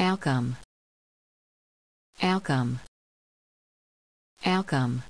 Alcum. Alcum. Alcum.